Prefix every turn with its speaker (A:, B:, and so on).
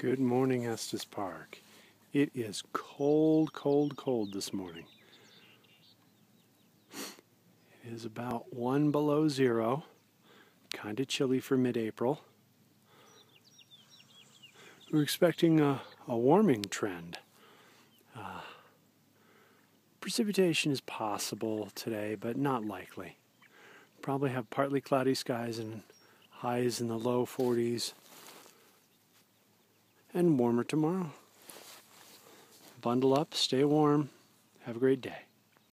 A: Good morning, Estes Park. It is cold, cold, cold this morning. It is about one below zero, kind of chilly for mid April. We're expecting a, a warming trend. Uh, precipitation is possible today, but not likely. Probably have partly cloudy skies and highs in the low 40s and warmer tomorrow. Bundle up, stay warm, have a great day.